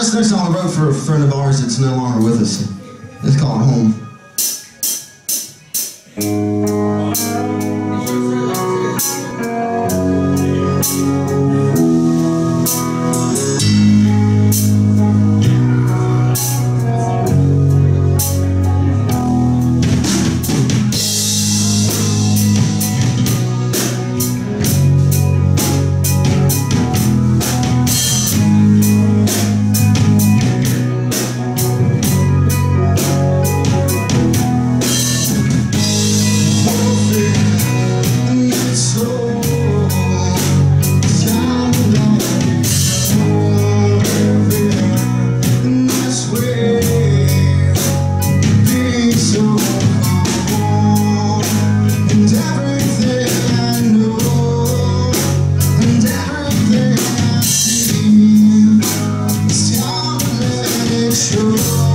this next song I wrote for a friend of ours that's no longer with us. It's called Home. true